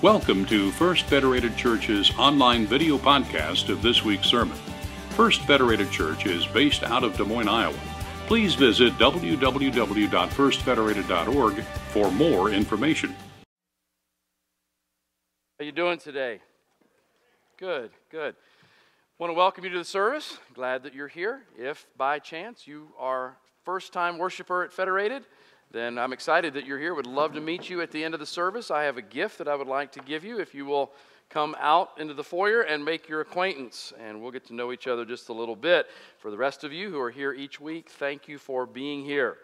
Welcome to First Federated Church's online video podcast of this week's sermon. First Federated Church is based out of Des Moines, Iowa. Please visit www.firstfederated.org for more information. How you doing today? Good, good. Want to welcome you to the service. Glad that you're here. If by chance you are first-time worshiper at Federated, then I'm excited that you're here. Would love to meet you at the end of the service. I have a gift that I would like to give you if you will come out into the foyer and make your acquaintance, and we'll get to know each other just a little bit. For the rest of you who are here each week, thank you for being here.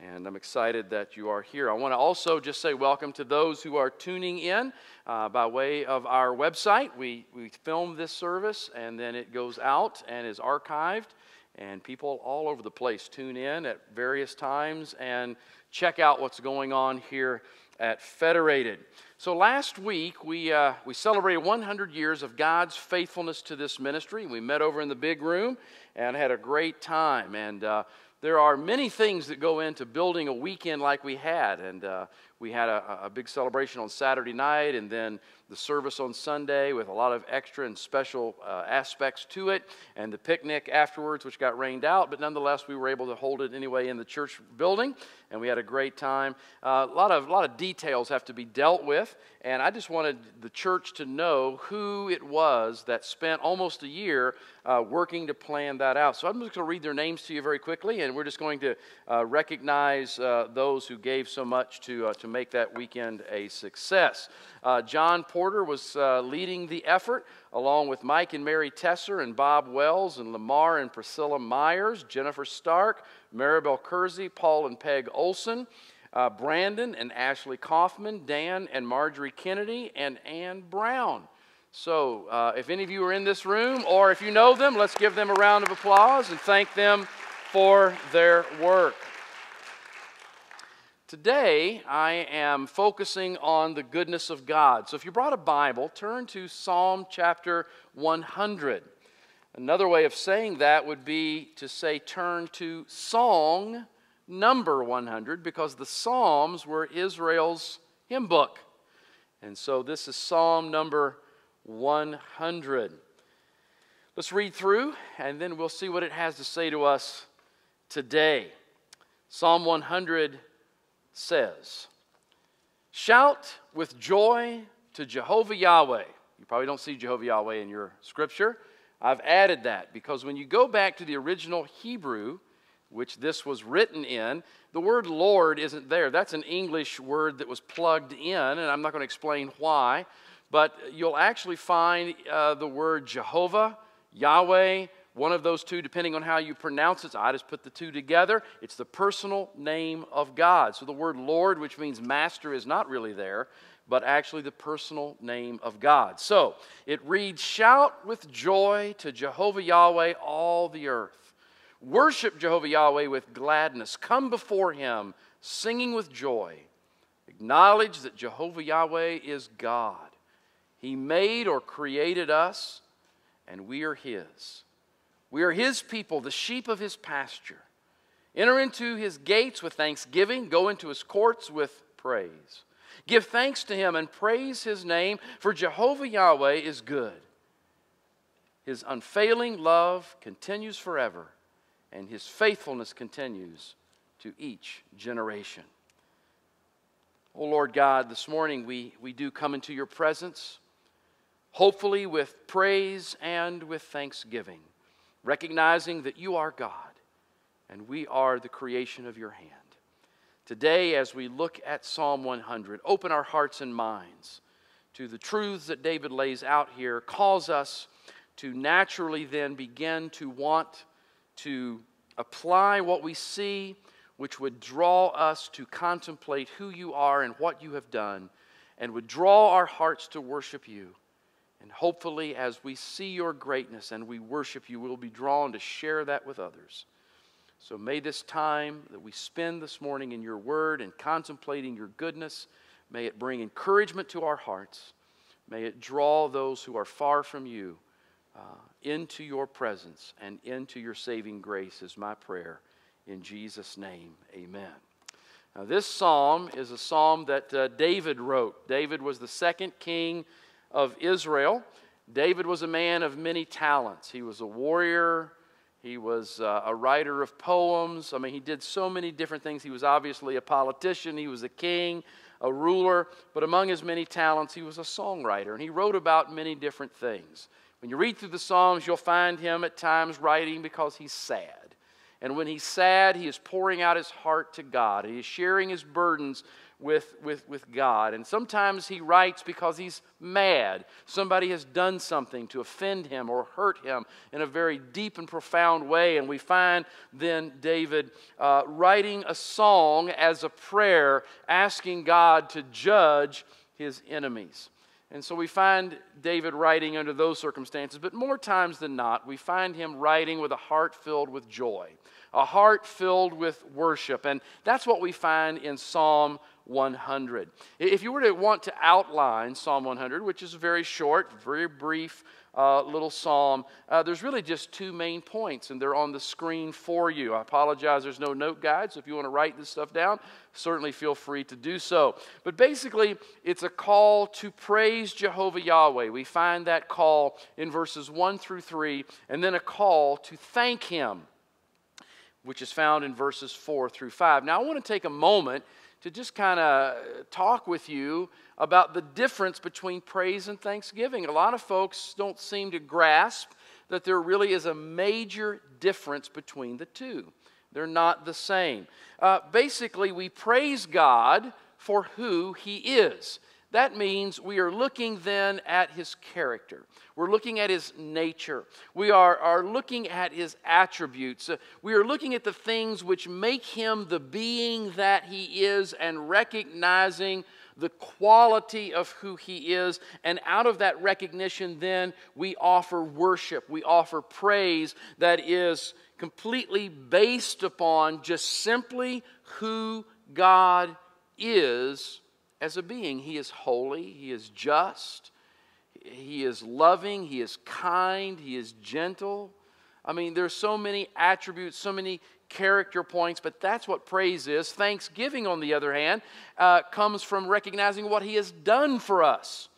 And I'm excited that you are here. I want to also just say welcome to those who are tuning in uh, by way of our website. We, we film this service and then it goes out and is archived. And people all over the place tune in at various times and check out what's going on here at Federated. So last week we, uh, we celebrated 100 years of God's faithfulness to this ministry. We met over in the big room and had a great time. And uh, there are many things that go into building a weekend like we had. And uh, we had a, a, big celebration on Saturday night and then the service on Sunday with a lot of extra and special uh, aspects to it, and the picnic afterwards, which got rained out, but nonetheless, we were able to hold it anyway in the church building, and we had a great time. Uh, a, lot of, a lot of details have to be dealt with, and I just wanted the church to know who it was that spent almost a year uh, working to plan that out. So I'm just going to read their names to you very quickly, and we're just going to uh, recognize uh, those who gave so much to, uh, make that weekend a success. Uh, John Porter was uh, leading the effort, along with Mike and Mary Tesser and Bob Wells and Lamar and Priscilla Myers, Jennifer Stark, Maribel Kersey, Paul and Peg Olson, uh, Brandon and Ashley Kaufman, Dan and Marjorie Kennedy, and Ann Brown. So, uh, if any of you are in this room or if you know them, let's give them a round of applause and thank them for their work. Today, I am focusing on the goodness of God. So, if you brought a Bible, turn to Psalm chapter 100. Another way of saying that would be to say, turn to song number 100, because the Psalms were Israel's hymn book. And so, this is Psalm number 100. Let's read through, and then we'll see what it has to say to us today. Psalm 100 says, Shout with joy to Jehovah Yahweh. You probably don't see Jehovah Yahweh in your scripture. I've added that because when you go back to the original Hebrew, which this was written in, the word Lord isn't there. That's an English word that was plugged in, and I'm not going to explain why. But you'll actually find uh, the word Jehovah, Yahweh, one of those two, depending on how you pronounce it. I just put the two together. It's the personal name of God. So the word Lord, which means master, is not really there, but actually the personal name of God. So it reads Shout with joy to Jehovah Yahweh, all the earth. Worship Jehovah Yahweh with gladness. Come before him singing with joy. Acknowledge that Jehovah Yahweh is God. He made or created us, and we are His. We are his people, the sheep of his pasture. Enter into his gates with thanksgiving, go into his courts with praise. Give thanks to him and praise his name, for Jehovah Yahweh is good. His unfailing love continues forever, and his faithfulness continues to each generation. Oh Lord God, this morning we, we do come into your presence, hopefully with praise and with thanksgiving recognizing that you are God and we are the creation of your hand. Today, as we look at Psalm 100, open our hearts and minds to the truths that David lays out here, calls us to naturally then begin to want to apply what we see, which would draw us to contemplate who you are and what you have done, and would draw our hearts to worship you. And hopefully, as we see your greatness and we worship you, we'll be drawn to share that with others. So may this time that we spend this morning in your word and contemplating your goodness, may it bring encouragement to our hearts. May it draw those who are far from you uh, into your presence and into your saving grace, is my prayer. In Jesus' name, amen. Now, this psalm is a psalm that uh, David wrote. David was the second king of Israel. David was a man of many talents. He was a warrior, he was uh, a writer of poems. I mean, he did so many different things. He was obviously a politician, he was a king, a ruler, but among his many talents, he was a songwriter, and he wrote about many different things. When you read through the Psalms, you'll find him at times writing because he's sad. And when he's sad, he is pouring out his heart to God. He is sharing his burdens with, with, with God. And sometimes he writes because he's mad. Somebody has done something to offend him or hurt him in a very deep and profound way. And we find then David uh, writing a song as a prayer, asking God to judge his enemies. And so we find David writing under those circumstances, but more times than not, we find him writing with a heart filled with joy, a heart filled with worship. And that's what we find in Psalm 100. If you were to want to outline Psalm 100, which is a very short, very brief uh, little psalm, uh, there's really just two main points, and they're on the screen for you. I apologize, there's no note guide, so if you want to write this stuff down, certainly feel free to do so. But basically, it's a call to praise Jehovah Yahweh. We find that call in verses 1 through 3, and then a call to thank Him, which is found in verses 4 through 5. Now, I want to take a moment to just kind of talk with you about the difference between praise and thanksgiving. A lot of folks don't seem to grasp that there really is a major difference between the two. They're not the same. Uh, basically, we praise God for who He is. That means we are looking then at his character. We're looking at his nature. We are, are looking at his attributes. Uh, we are looking at the things which make him the being that he is and recognizing the quality of who he is. And out of that recognition, then we offer worship. We offer praise that is completely based upon just simply who God is as a being. He is holy, He is just, He is loving, He is kind, He is gentle. I mean, there's so many attributes, so many character points, but that's what praise is. Thanksgiving, on the other hand, uh, comes from recognizing what He has done for us.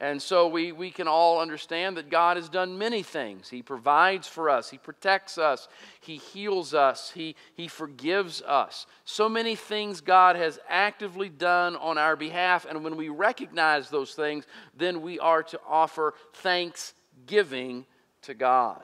And so we, we can all understand that God has done many things. He provides for us, He protects us, He heals us, He, he forgives us. So many things God has actively done on our behalf. And when we recognize those things, then we are to offer thanksgiving to God.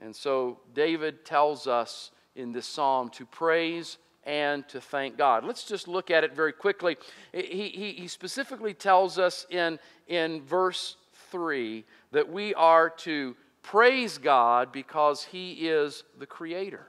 And so David tells us in this psalm to praise and to thank God. Let's just look at it very quickly. He, he, he specifically tells us in, in verse 3 that we are to praise God because He is the Creator.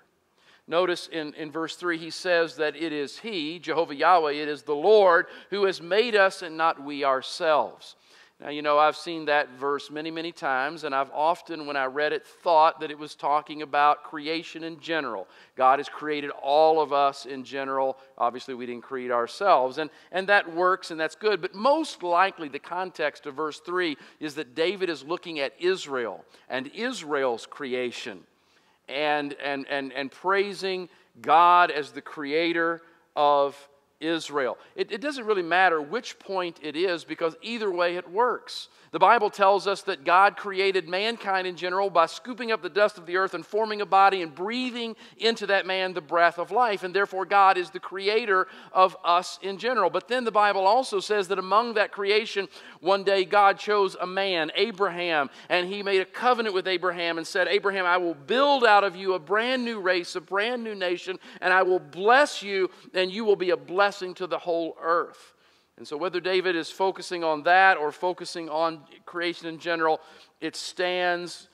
Notice in, in verse 3, he says that it is He, Jehovah Yahweh, it is the Lord who has made us and not we ourselves. Now, you know, I've seen that verse many, many times, and I've often, when I read it, thought that it was talking about creation in general. God has created all of us in general. Obviously, we didn't create ourselves, and, and that works and that's good. But most likely, the context of verse 3 is that David is looking at Israel and Israel's creation and, and, and, and praising God as the creator of Israel. It, it, doesn't really matter which point it is because either way it works. The Bible tells us that God created mankind in general by scooping up the dust of the earth and forming a body and breathing into that man the breath of life. And therefore, God is the creator of us in general. But then the Bible also says that among that creation, one day God chose a man, Abraham, and he made a covenant with Abraham and said, Abraham, I will build out of you a brand new race, a brand new nation, and I will bless you, and you will be a blessing to the whole earth. And so, whether David is focusing on that or focusing on creation in general, it stands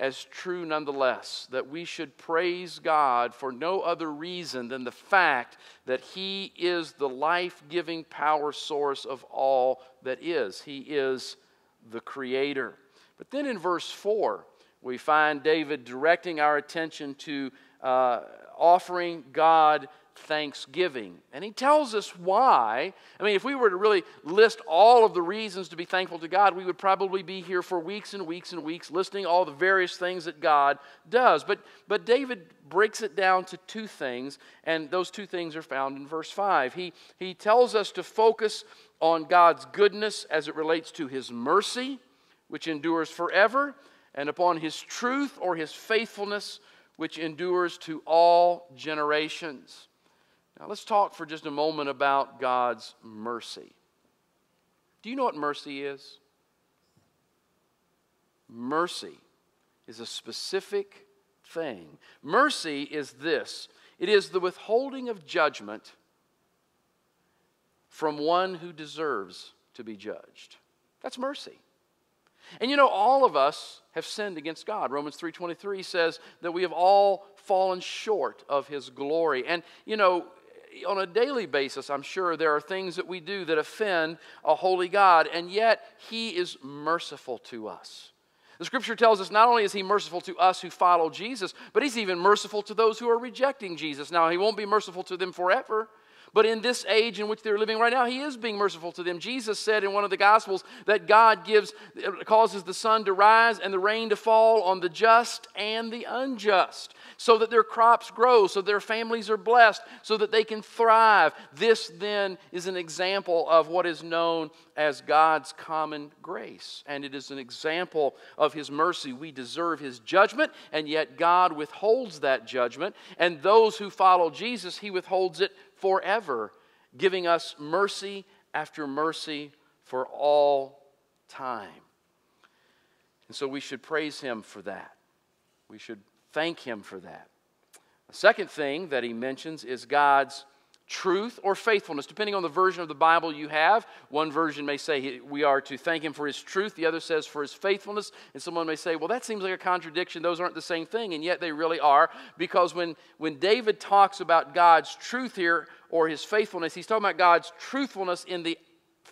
as true nonetheless that we should praise God for no other reason than the fact that He is the life giving power source of all that is. He is the Creator. But then in verse 4, we find David directing our attention to uh, offering God thanksgiving. And he tells us why. I mean, if we were to really list all of the reasons to be thankful to God, we would probably be here for weeks and weeks and weeks listing all the various things that God does. But, but David breaks it down to two things, and those two things are found in verse 5. He, he tells us to focus on God's goodness as it relates to his mercy, which endures forever, and upon his truth or his faithfulness, which endures to all generations. Now, let's talk for just a moment about God's mercy. Do you know what mercy is? Mercy is a specific thing. Mercy is this it is the withholding of judgment from one who deserves to be judged. That's mercy. And you know all of us have sinned against God. Romans 3:23 says that we have all fallen short of his glory. And you know on a daily basis, I'm sure there are things that we do that offend a holy God, and yet He is merciful to us. The scripture tells us not only is He merciful to us who follow Jesus, but He's even merciful to those who are rejecting Jesus. Now, He won't be merciful to them forever. But in this age in which they're living right now, he is being merciful to them. Jesus said in one of the Gospels that God gives, causes the sun to rise and the rain to fall on the just and the unjust so that their crops grow, so their families are blessed, so that they can thrive. This then is an example of what is known as God's common grace. And it is an example of His mercy. We deserve His judgment, and yet God withholds that judgment. And those who follow Jesus, He withholds it forever, giving us mercy after mercy for all time. And so we should praise Him for that. We should thank Him for that. The second thing that he mentions is God's truth or faithfulness, depending on the version of the Bible you have. One version may say we are to thank him for his truth, the other says for his faithfulness. And someone may say, well, that seems like a contradiction. Those aren't the same thing. And yet they really are, because when, when David talks about God's truth here or his faithfulness, he's talking about God's truthfulness in the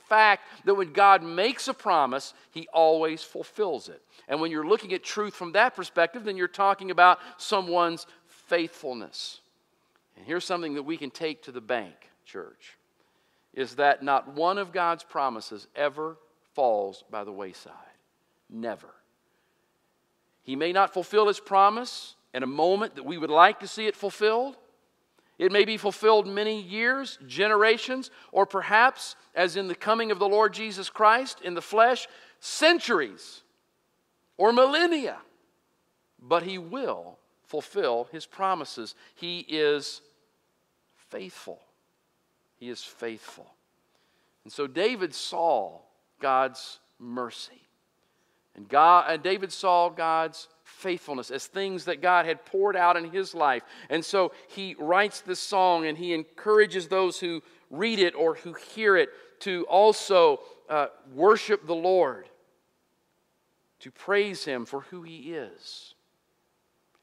fact that when God makes a promise, he always fulfills it. And when you're looking at truth from that perspective, then you're talking about someone's faithfulness. And here's something that we can take to the bank, church, is that not one of God's promises ever falls by the wayside. Never. He may not fulfill his promise in a moment that we would like to see it fulfilled. It may be fulfilled many years, generations, or perhaps, as in the coming of the Lord Jesus Christ in the flesh, centuries or millennia. But he will fulfill his promises. He is faithful. He is faithful. And so David saw God's mercy. And, God, and David saw God's faithfulness as things that God had poured out in his life. And so he writes this song and he encourages those who read it or who hear it to also uh, worship the Lord, to praise him for who he is,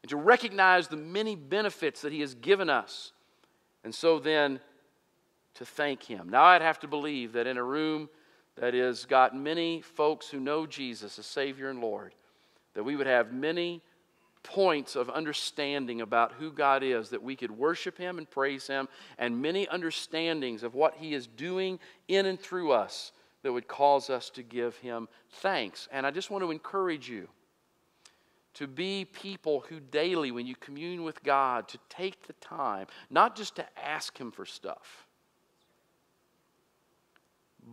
and to recognize the many benefits that he has given us and so then to thank Him. Now I'd have to believe that in a room that has got many folks who know Jesus as Savior and Lord, that we would have many points of understanding about who God is, that we could worship Him and praise Him, and many understandings of what He is doing in and through us that would cause us to give Him thanks. And I just want to encourage you to be people who daily, when you commune with God, to take the time, not just to ask Him for stuff,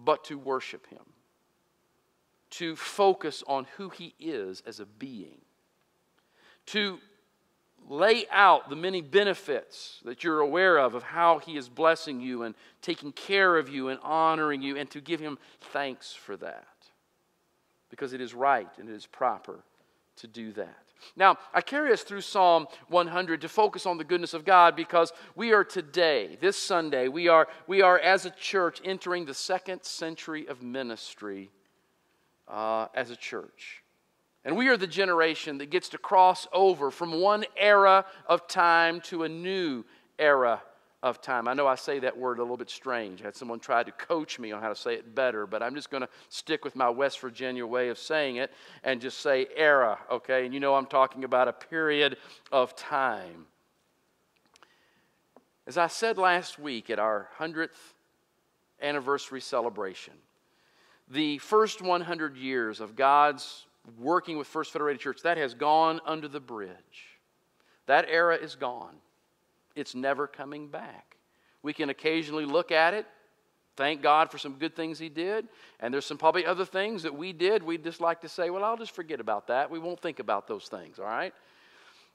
but to worship Him, to focus on who He is as a being, to lay out the many benefits that you're aware of, of how He is blessing you and taking care of you and honoring you, and to give Him thanks for that. Because it is right and it is proper to do that. Now, I carry us through Psalm 100 to focus on the goodness of God because we are today, this Sunday, we are, we are as a church entering the second century of ministry uh, as a church. And we are the generation that gets to cross over from one era of time to a new era of time. I know I say that word a little bit strange. I had someone try to coach me on how to say it better, but I'm just going to stick with my West Virginia way of saying it and just say era, okay? And you know I'm talking about a period of time. As I said last week at our 100th anniversary celebration, the first 100 years of God's working with First Federated Church, that has gone under the bridge. That era is gone. It's never coming back. We can occasionally look at it, thank God for some good things He did, and there's some probably other things that we did we'd just like to say, well, I'll just forget about that. We won't think about those things, all right?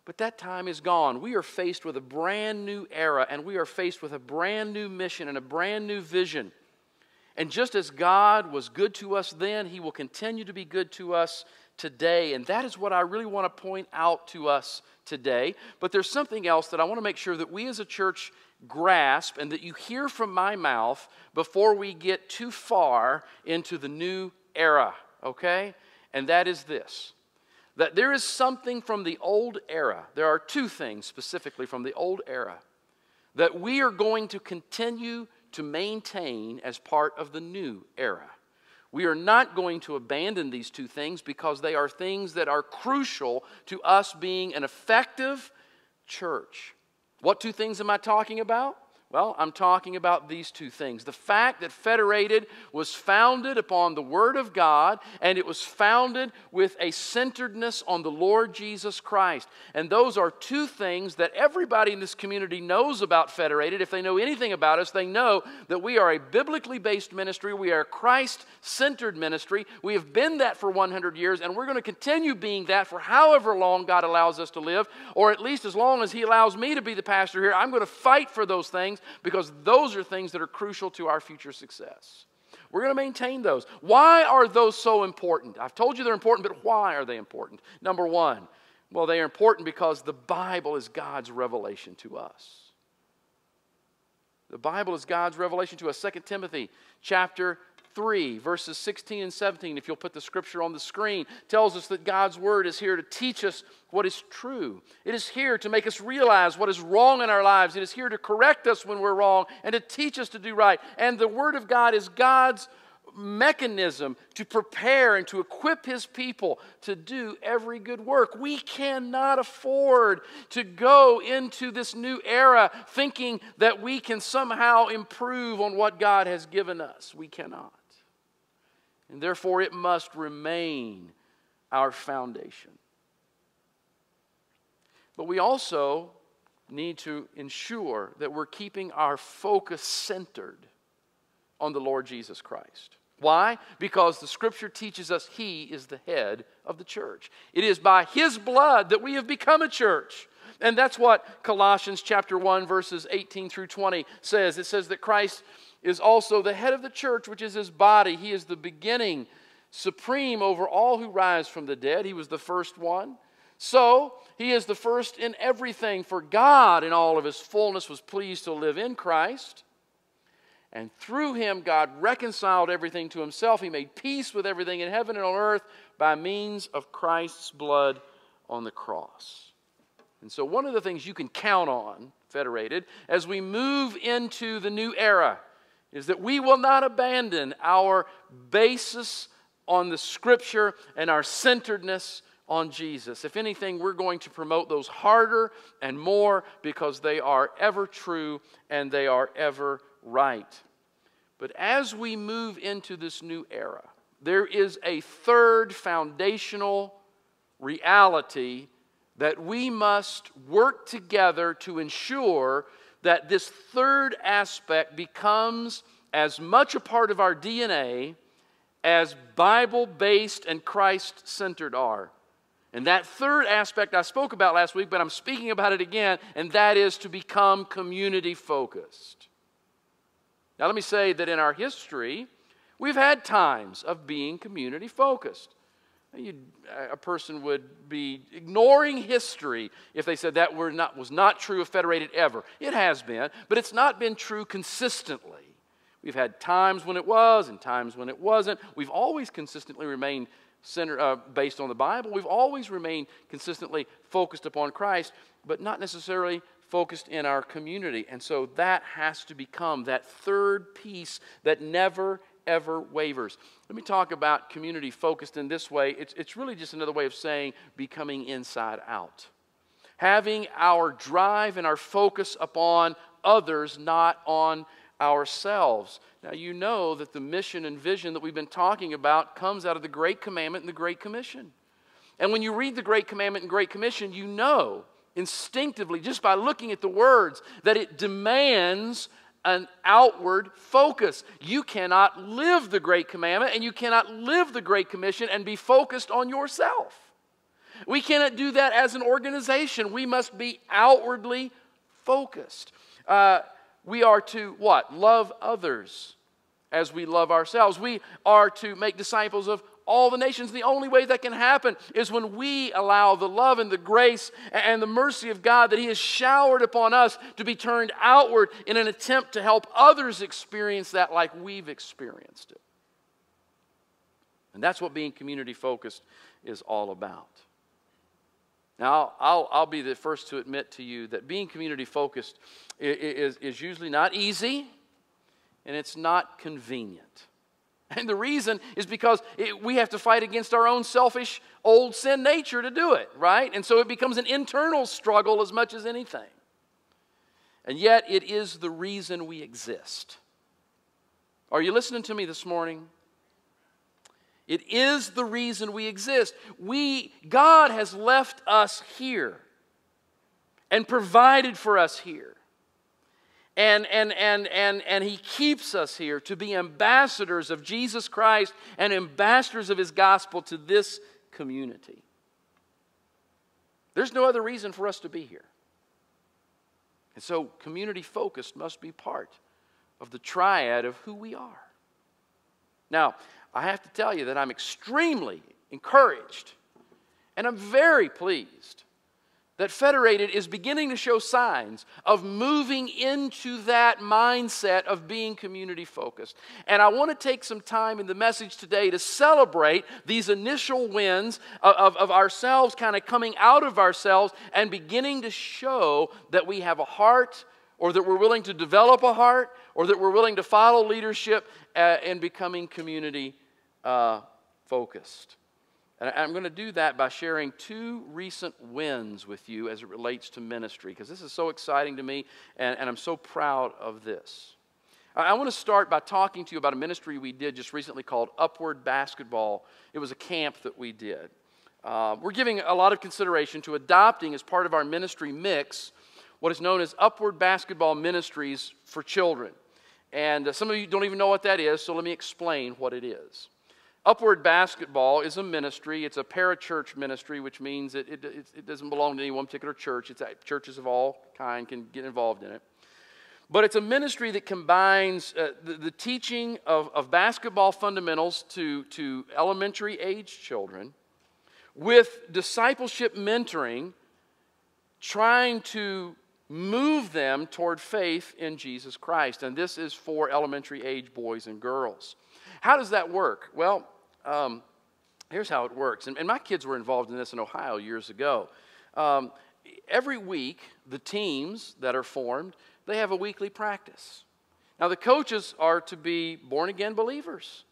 But that time is gone. We are faced with a brand new era, and we are faced with a brand new mission and a brand new vision. And just as God was good to us then, He will continue to be good to us today. And that is what I really want to point out to us today. But there's something else that I want to make sure that we as a church grasp and that you hear from my mouth before we get too far into the new era, okay? And that is this that there is something from the old era. There are two things specifically from the old era that we are going to continue to maintain as part of the new era. We are not going to abandon these two things because they are things that are crucial to us being an effective church. What two things am I talking about? Well, I'm talking about these two things. The fact that Federated was founded upon the Word of God and it was founded with a centeredness on the Lord Jesus Christ. And those are two things that everybody in this community knows about Federated. If they know anything about us, they know that we are a biblically based ministry, we are a Christ centered ministry. We have been that for 100 years, and we're going to continue being that for however long God allows us to live, or at least as long as He allows me to be the pastor here. I'm going to fight for those things things because those are things that are crucial to our future success. We're going to maintain those. Why are those so important? I've told you they're important, but why are they important? Number one, well, they are important because the Bible is God's revelation to us. The Bible is God's revelation to us. 2 Timothy chapter 3, verses 16 and 17, if you'll put the scripture on the screen, tells us that God's word is here to teach us what is true. It is here to make us realize what is wrong in our lives. It is here to correct us when we're wrong and to teach us to do right. And the word of God is God's mechanism to prepare and to equip his people to do every good work. We cannot afford to go into this new era thinking that we can somehow improve on what God has given us. We cannot and therefore it must remain our foundation. But we also need to ensure that we're keeping our focus centered on the Lord Jesus Christ. Why? Because the scripture teaches us He is the head of the church. It is by His blood that we have become a church. And that's what Colossians chapter 1 verses 18 through 20 says. It says that Christ is also the head of the church, which is his body. He is the beginning, supreme over all who rise from the dead. He was the first one. So, he is the first in everything, for God, in all of his fullness, was pleased to live in Christ. And through him, God reconciled everything to himself. He made peace with everything in heaven and on earth by means of Christ's blood on the cross. And so, one of the things you can count on, Federated, as we move into the new era, is that we will not abandon our basis on the scripture and our centeredness on Jesus. If anything, we're going to promote those harder and more because they are ever true and they are ever right. But as we move into this new era, there is a third foundational reality that we must work together to ensure that this third aspect becomes as much a part of our DNA as Bible based and Christ centered are. And that third aspect I spoke about last week, but I'm speaking about it again, and that is to become community focused. Now, let me say that in our history, we've had times of being community focused. A person would be ignoring history if they said that were not, was not true of Federated ever. It has been, but it's not been true consistently. We've had times when it was and times when it wasn't. We've always consistently remained center, uh, based on the Bible. We've always remained consistently focused upon Christ, but not necessarily focused in our community. And so that has to become that third piece that never ever wavers. Let me talk about community focused in this way. It's, it's really just another way of saying becoming inside out. Having our drive and our focus upon others, not on ourselves. Now, you know that the mission and vision that we've been talking about comes out of the Great Commandment and the Great Commission. And when you read the Great Commandment and Great Commission, you know instinctively, just by looking at the words, that it demands an outward focus. You cannot live the Great Commandment and you cannot live the Great Commission and be focused on yourself. We cannot do that as an organization. We must be outwardly focused. Uh, we are to what? Love others as we love ourselves. We are to make disciples of all the nations. The only way that can happen is when we allow the love and the grace and the mercy of God that He has showered upon us to be turned outward in an attempt to help others experience that like we've experienced it. And that's what being community focused is all about. Now, I'll, I'll be the first to admit to you that being community focused is, is usually not easy and it's not convenient. And the reason is because it, we have to fight against our own selfish old sin nature to do it, right? And so it becomes an internal struggle as much as anything. And yet, it is the reason we exist. Are you listening to me this morning? It is the reason we exist. We, God has left us here and provided for us here. And, and, and, and, and he keeps us here to be ambassadors of Jesus Christ and ambassadors of his gospel to this community. There's no other reason for us to be here. And so, community focused must be part of the triad of who we are. Now, I have to tell you that I'm extremely encouraged and I'm very pleased that Federated is beginning to show signs of moving into that mindset of being community focused. And I want to take some time in the message today to celebrate these initial wins of, of, of ourselves kind of coming out of ourselves and beginning to show that we have a heart or that we're willing to develop a heart or that we're willing to follow leadership uh, in becoming community uh, focused. And I'm going to do that by sharing two recent wins with you as it relates to ministry, because this is so exciting to me, and, and I'm so proud of this. I want to start by talking to you about a ministry we did just recently called Upward Basketball. It was a camp that we did. Uh, we're giving a lot of consideration to adopting as part of our ministry mix what is known as Upward Basketball Ministries for Children. And uh, some of you don't even know what that is, so let me explain what it is. Upward Basketball is a ministry. It's a parachurch ministry, which means it, it, it, doesn't belong to any one particular church. It's churches of all kind can get involved in it. But it's a ministry that combines uh, the, the, teaching of, of basketball fundamentals to, to elementary age children with discipleship mentoring, trying to move them toward faith in Jesus Christ. And this is for elementary age boys and girls. How does that work? Well, um, here's how it works. And, and, my kids were involved in this in Ohio years ago. Um, every week, the teams that are formed, they have a weekly practice. Now, the coaches are to be born again believers.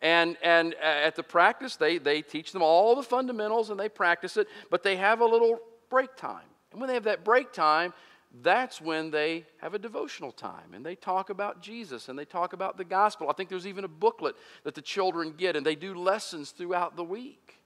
And, and at the practice, they, they teach them all the fundamentals and they practice it, but they have a little break time. And when they have that break time, that's when they have a devotional time and they talk about Jesus and they talk about the gospel. I think there's even a booklet that the children get and they do lessons throughout the week.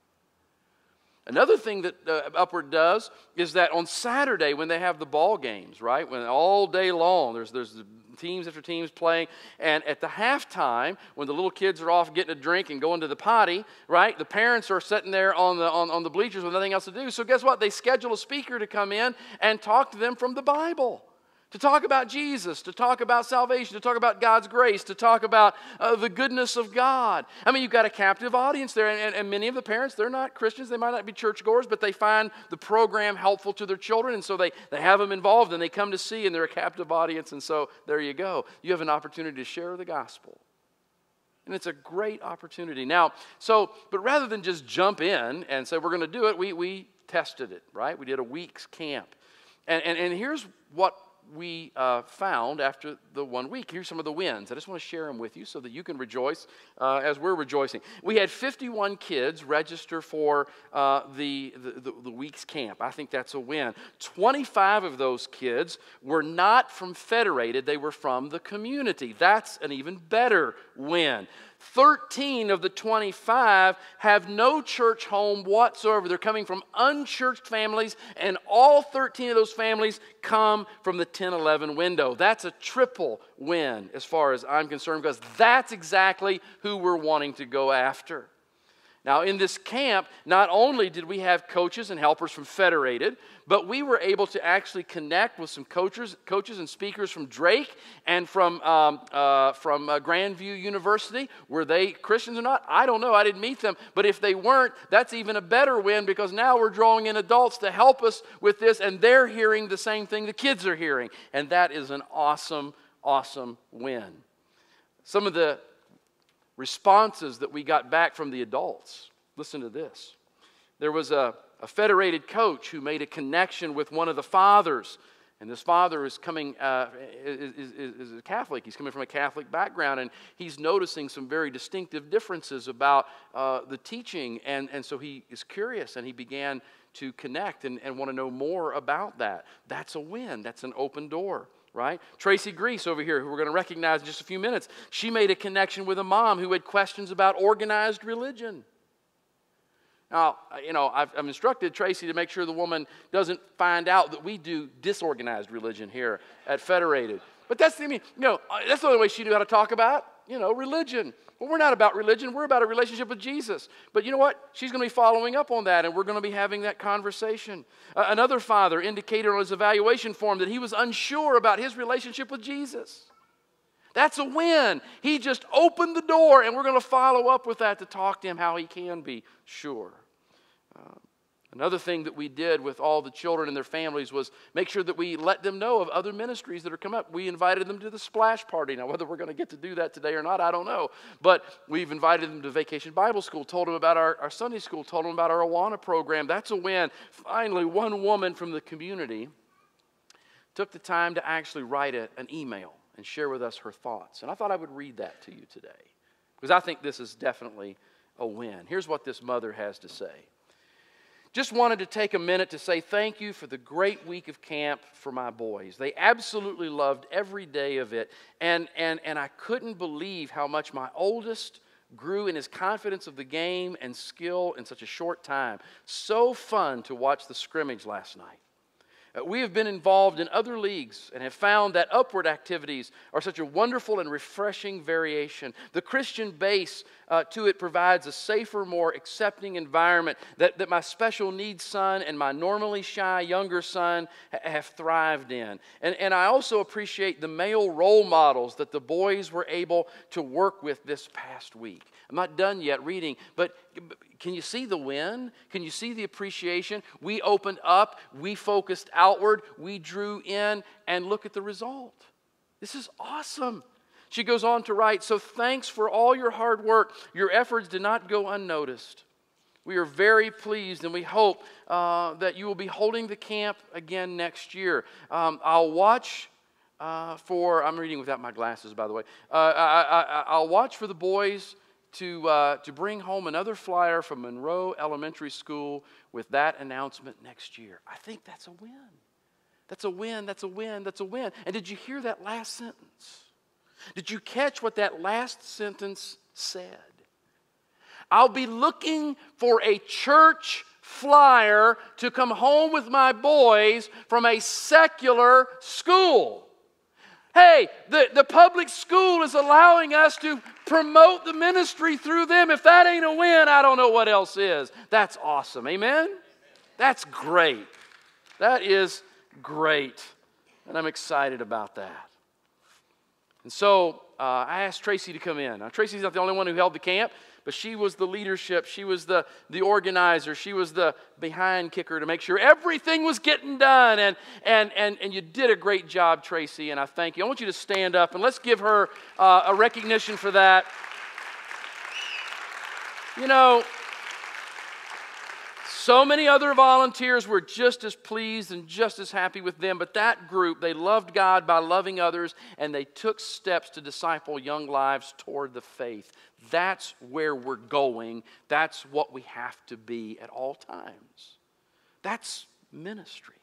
Another thing that uh, Upward does is that on Saturday when they have the ball games, right, when all day long there's, there's teams after teams playing, and at the halftime when the little kids are off getting a drink and going to the potty, right, the parents are sitting there on the, on, on the bleachers with nothing else to do. So guess what? They schedule a speaker to come in and talk to them from the Bible to talk about Jesus, to talk about salvation, to talk about God's grace, to talk about uh, the goodness of God. I mean, you've got a captive audience there, and, and, many of the parents, they're not Christians, they might not be churchgoers, but they find the program helpful to their children, and so they, they have them involved, and they come to see, and they're a captive audience, and so there you go. You have an opportunity to share the gospel. And it's a great opportunity. Now, so, but rather than just jump in and say, we're going to do it, we, we tested it, right? We did a week's camp. And, and, and here's what we uh, found after the one week. Here's some of the wins. I just want to share them with you so that you can rejoice uh, as we're rejoicing. We had 51 kids register for uh, the, the, the, the week's camp. I think that's a win. 25 of those kids were not from Federated, they were from the community. That's an even better win. 13 of the 25 have no church home whatsoever. They're coming from unchurched families, and all 13 of those families come from the 10 11 window. That's a triple win as far as I'm concerned because that's exactly who we're wanting to go after. Now, in this camp, not only did we have coaches and helpers from Federated, but we were able to actually connect with some coaches, coaches and speakers from Drake and from, um, uh, from uh, Grandview University. Were they Christians or not? I don't know. I didn't meet them. But if they weren't, that's even a better win because now we're drawing in adults to help us with this, and they're hearing the same thing the kids are hearing. And that is an awesome, awesome win. Some of the responses that we got back from the adults. Listen to this. There was a, a federated coach who made a connection with one of the fathers. And this father is coming, uh, is, is, is, a Catholic. He's coming from a Catholic background, and he's noticing some very distinctive differences about uh, the teaching. And, and so he is curious, and he began to connect and, and want to know more about that. That's a win, that's an open door right? Tracy Grease over here, who we're going to recognize in just a few minutes, she made a connection with a mom who had questions about organized religion. Now, you know, I've, I've, instructed Tracy to make sure the woman doesn't find out that we do disorganized religion here at Federated. But that's the, I mean, you know, uh, that's the only way she knew how to talk about, you know, religion. Well, we're not about religion, we're about a relationship with Jesus. But you know what? She's going to be following up on that, and we're going to be having that conversation. Uh, another father indicated on his evaluation form that he was unsure about his relationship with Jesus. That's a win. He just opened the door, and we're going to follow up with that to talk to him how he can be sure. Uh, Another thing that we did with all the children and their families was make sure that we let them know of other ministries that are coming up. We invited them to the splash party. Now, whether we're going to get to do that today or not, I don't know. But we've invited them to Vacation Bible School, told them about our, our Sunday school, told them about our Awana program. That's a win. Finally, one woman from the community took the time to actually write a, an email and share with us her thoughts. And I thought I would read that to you today because I think this is definitely a win. Here's what this mother has to say. Just wanted to take a minute to say thank you for the great week of camp for my boys. They absolutely loved every day of it. And, and, and I couldn't believe how much my oldest grew in his confidence of the game and skill in such a short time. So fun to watch the scrimmage last night. Uh, we have been involved in other leagues and have found that upward activities are such a wonderful and refreshing variation. The Christian base uh, to it provides a safer, more accepting environment that, that my special needs son and my normally shy younger son ha- have thrived in. And, and I also appreciate the male role models that the boys were able to work with this past week. I'm not done yet reading, but can you see the win? Can you see the appreciation? We opened up, we focused outward, we drew in, and look at the result. This is awesome. She goes on to write So thanks for all your hard work. Your efforts did not go unnoticed. We are very pleased and we hope uh, that you will be holding the camp again next year. Um, I'll watch uh, for, I'm reading without my glasses, by the way. Uh, I, will watch for the boys to, uh, to bring home another flyer from Monroe Elementary School with that announcement next year. I think that's a win. That's a win, that's a win, that's a win. And did you hear that last sentence? Did you catch what that last sentence said? I'll be looking for a church flyer to come home with my boys from a secular school. Hey, the, the public school is allowing us to promote the ministry through them. If that ain't a win, I don't know what else is. That's awesome. Amen? That's great. That is great. And I'm excited about that. And so uh, I asked Tracy to come in. Now, Tracy's not the only one who held the camp, but she was the leadership. She was the, the organizer. She was the behind kicker to make sure everything was getting done. And, and, and, and you did a great job, Tracy, and I thank you. I want you to stand up and let's give her uh, a recognition for that. So many other volunteers were just as pleased and just as happy with them, but that group, they loved God by loving others and they took steps to disciple young lives toward the faith. That's where we're going. That's what we have to be at all times. That's ministry.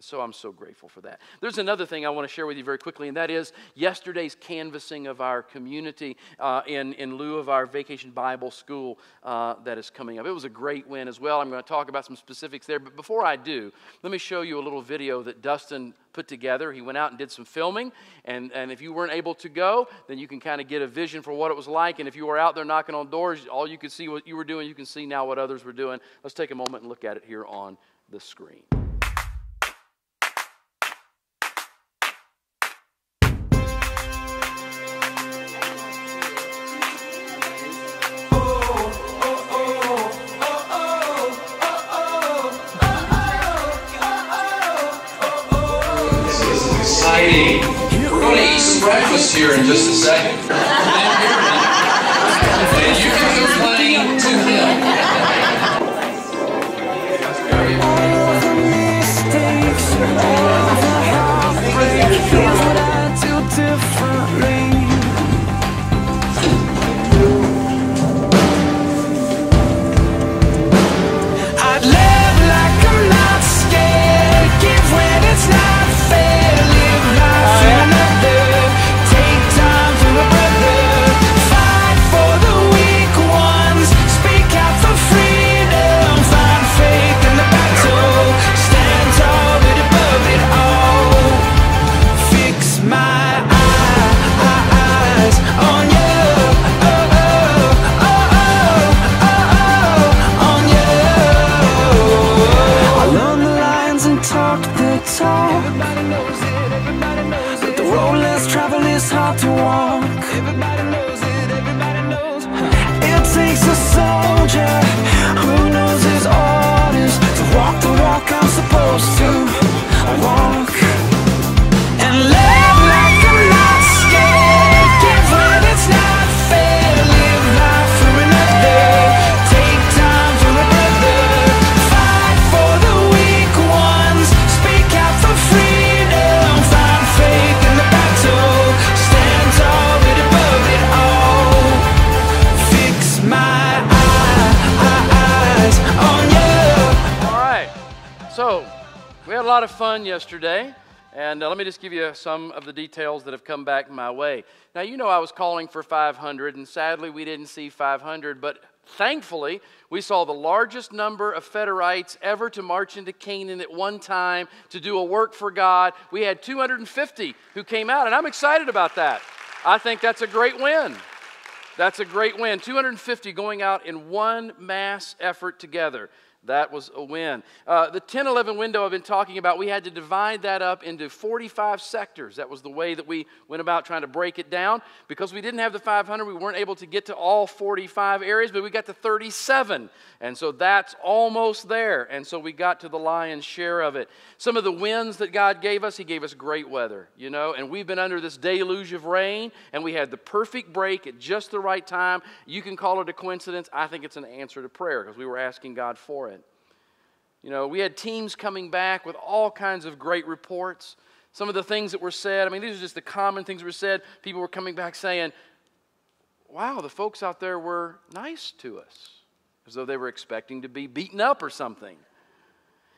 So I'm so grateful for that. There's another thing I want to share with you very quickly, and that is yesterday's canvassing of our community uh, in, in lieu of our vacation Bible school uh, that is coming up. It was a great win as well. I'm going to talk about some specifics there, but before I do, let me show you a little video that Dustin put together. He went out and did some filming, and, and if you weren't able to go, then you can kind of get a vision for what it was like. And if you were out there knocking on doors, all you could see what you were doing, you can see now what others were doing. Let's take a moment and look at it here on the screen. Here in just a second. Fun yesterday, and uh, let me just give you some of the details that have come back my way. Now, you know I was calling for 500, and sadly we didn't see 500, but thankfully we saw the largest number of Federites ever to march into Canaan at one time to do a work for God. We had 250 who came out, and I'm excited about that. I think that's a great win. That's a great win. 250 going out in one mass effort together. That was a win. Uh, the 10 11 window I've been talking about, we had to divide that up into 45 sectors. That was the way that we went about trying to break it down. Because we didn't have the 500, we weren't able to get to all 45 areas, but we got to 37. And so that's almost there. And so we got to the lion's share of it. Some of the wins that God gave us, He gave us great weather, you know, and we've been under this deluge of rain, and we had the perfect break at just the right time. You can call it a coincidence. I think it's an answer to prayer because we were asking God for it. You know, we had teams coming back with all kinds of great reports. Some of the things that were said, I mean, these are just the common things that were said. People were coming back saying, wow, the folks out there were nice to us, as though they were expecting to be beaten up or something.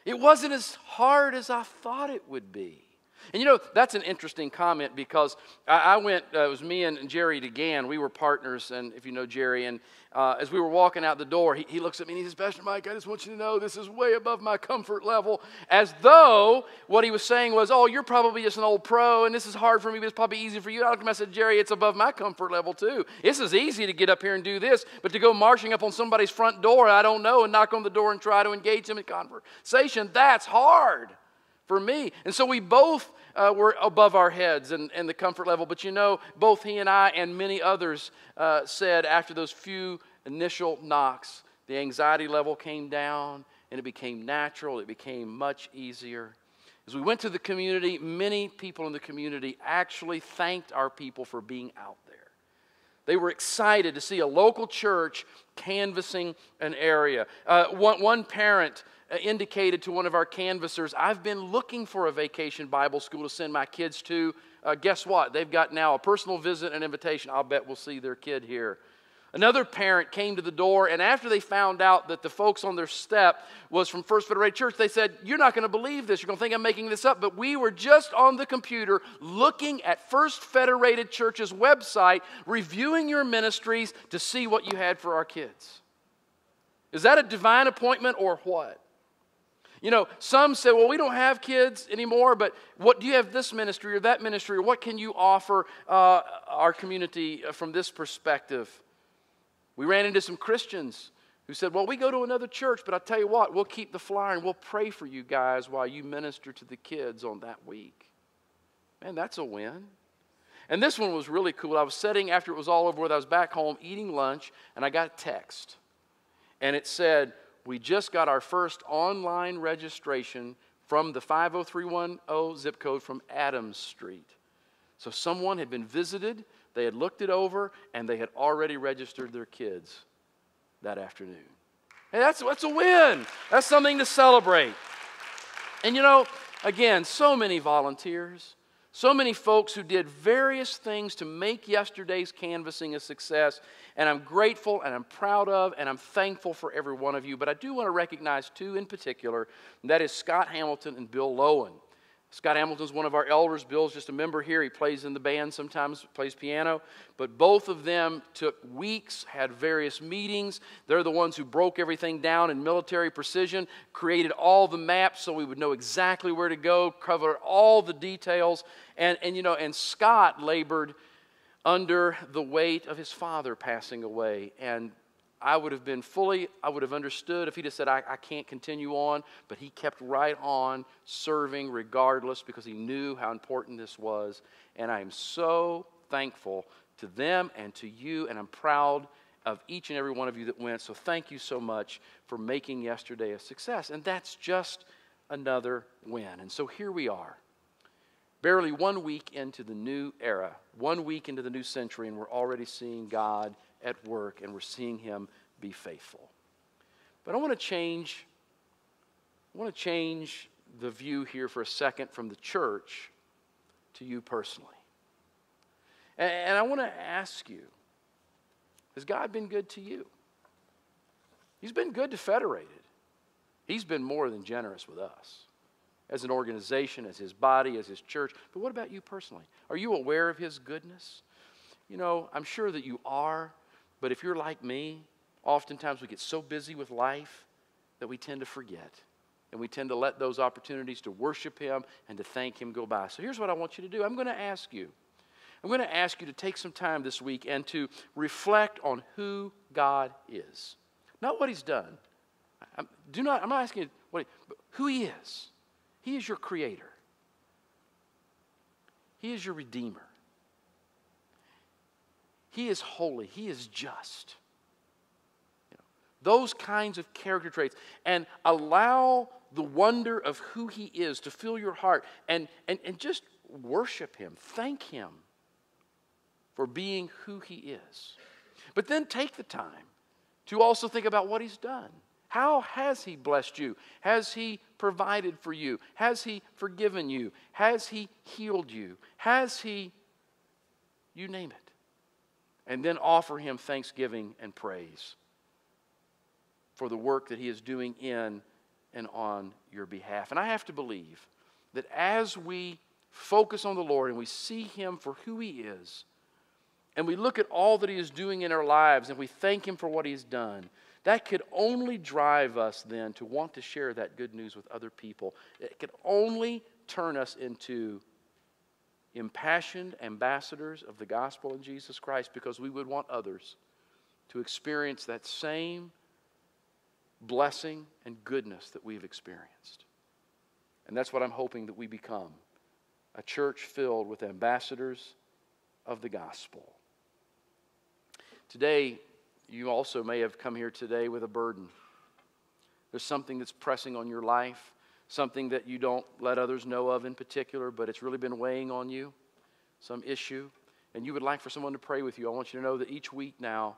It wasn't as hard as I thought it would be. And you know, that's an interesting comment because I, I went, uh, it was me and Jerry DeGan, we were partners, and if you know Jerry, and uh, as we were walking out the door, he, he looks at me and he says, Pastor Mike, I just want you to know this is way above my comfort level. As though what he was saying was, Oh, you're probably just an old pro and this is hard for me, but it's probably easy for you. I him and I said, Jerry, it's above my comfort level too. This is easy to get up here and do this, but to go marching up on somebody's front door I don't know and knock on the door and try to engage them in conversation, that's hard for me. And so we both uh, were above our heads and, the comfort level. But you know, both he and I and many others uh, said after those few initial knocks, the anxiety level came down and it became natural, it became much easier. As we went to the community, many people in the community actually thanked our people for being out there. They were excited to see a local church canvassing an area. Uh, one, one parent indicated to one of our canvassers, I've been looking for a vacation Bible school to send my kids to. Uh, guess what? They've got now a personal visit and invitation. I'll bet we'll see their kid here. Another parent came to the door, and after they found out that the folks on their step was from First Federated Church, they said, You're not going to believe this. You're going to think I'm making this up. But we were just on the computer looking at First Federated Church's website, reviewing your ministries to see what you had for our kids. Is that a divine appointment or what? You know, some say, well, we don't have kids anymore, but what do you have this ministry or that ministry, or what can you offer uh, our community from this perspective? We ran into some Christians who said, Well, we go to another church, but I tell you what, we'll keep the flyer and we'll pray for you guys while you minister to the kids on that week. Man, that's a win. And this one was really cool. I was sitting after it was all over with, I was back home eating lunch, and I got a text. And it said, We just got our first online registration from the 50310 zip code from Adams Street. So someone had been visited they had looked it over and they had already registered their kids that afternoon. Hey, that's, that's a win. That's something to celebrate. And you know, again, so many volunteers, so many folks who did various things to make yesterday's canvassing a success. And I'm grateful and I'm proud of and I'm thankful for every one of you. But I do want to recognize two in particular, and that is Scott Hamilton and Bill Lowen. Scott Hamilton's one of our elders. Bill's just a member here. He plays in the band sometimes, plays piano. But both of them took weeks, had various meetings. They're the ones who broke everything down in military precision, created all the maps so we would know exactly where to go, covered all the details. And, and you know, and Scott labored under the weight of his father passing away and I would have been fully, I would have understood if he'd have said, I, I can't continue on, but he kept right on serving regardless because he knew how important this was. And I am so thankful to them and to you, and I'm proud of each and every one of you that went. So thank you so much for making yesterday a success. And that's just another win. And so here we are, barely one week into the new era, one week into the new century, and we're already seeing God at work and we're seeing him be faithful. But I want to change I want to change the view here for a second from the church to you personally. And, and I want to ask you Has God been good to you? He's been good to Federated. He's been more than generous with us as an organization, as his body, as his church. But what about you personally? Are you aware of his goodness? You know, I'm sure that you are. But if you're like me, oftentimes we get so busy with life that we tend to forget. And we tend to let those opportunities to worship Him and to thank Him go by. So here's what I want you to do I'm going to ask you. I'm going to ask you to take some time this week and to reflect on who God is. Not what He's done. I'm, do not, I'm not asking you who He is. He is your Creator, He is your Redeemer. He is holy, He is just. You know, those kinds of character traits. And allow the wonder of who He is to fill your heart and, and, and just worship Him, thank Him for being who He is. But then take the time to also think about what He's done. How has He blessed you? Has He provided for you? Has He forgiven you? Has He healed you? Has He, you name it and then offer him thanksgiving and praise for the work that he is doing in and on your behalf. And I have to believe that as we focus on the Lord and we see him for who he is, and we look at all that he is doing in our lives and we thank him for what he's done, that could only drive us then to want to share that good news with other people. It could only turn us into impassioned ambassadors of the gospel in Jesus Christ because we would want others to experience that same blessing and goodness that we've experienced. And that's what I'm hoping that we become a church filled with ambassadors of the gospel. Today, you also may have come here today with a burden. There's something that's pressing on your life something that you don't let others know of in particular, but it's really been weighing on you, some issue. and you would like for someone to pray with you, I want you to know that each week now,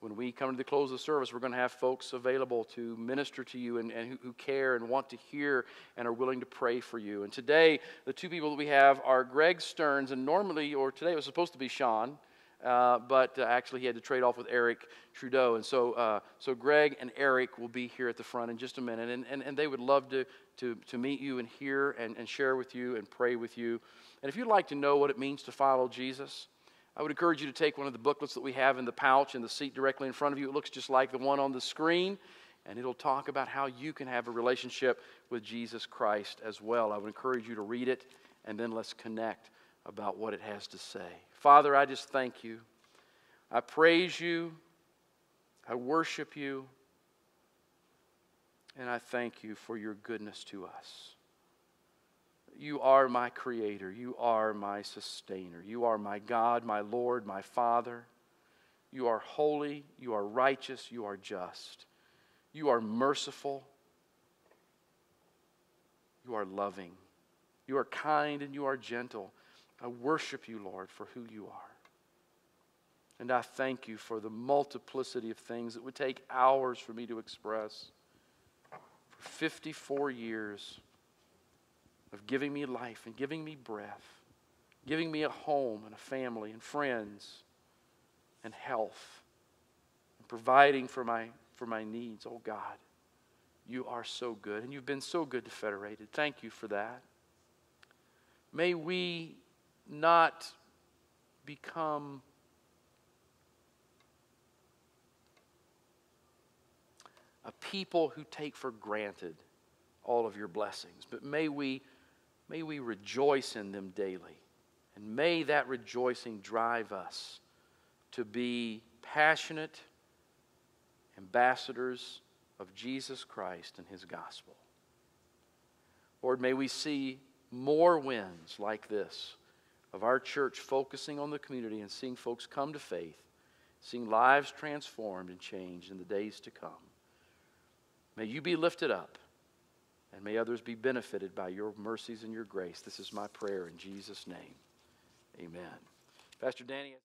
when we come to the close of the service, we're going to have folks available to minister to you and, and who, who, care and want to hear and are willing to pray for you. And today, the two people that we have are Greg Stearns, and normally, or today it was supposed to be Sean. Uh, but uh, actually, he had to trade off with Eric Trudeau. And so, uh, so Greg and Eric will be here at the front in just a minute. And, and, and they would love to, to, to meet you and hear and, and share with you and pray with you. And if you'd like to know what it means to follow Jesus, I would encourage you to take one of the booklets that we have in the pouch in the seat directly in front of you. It looks just like the one on the screen, and it'll talk about how you can have a relationship with Jesus Christ as well. I would encourage you to read it, and then let's connect about what it has to say. Father, I just thank you. I praise you. I worship you. And I thank you for your goodness to us. You are my creator. You are my sustainer. You are my God, my Lord, my Father. You are holy. You are righteous. You are just. You are merciful. You are loving. You are kind and you are gentle. I worship you, Lord, for who you are. And I thank you for the multiplicity of things that would take hours for me to express. For 54 years, of giving me life and giving me breath, giving me a home and a family and friends and health, and providing for my, for my needs. Oh God, you are so good, and you've been so good to Federated. Thank you for that. May we not become a people who take for granted all of your blessings, but may we May we rejoice in them daily. And may that rejoicing drive us to be passionate ambassadors of Jesus Christ and his gospel. Lord, may we see more wins like this of our church focusing on the community and seeing folks come to faith, seeing lives transformed and changed in the days to come. May you be lifted up. And may others be benefited by your mercies and your grace. This is my prayer in Jesus' name. Amen. Pastor Danny.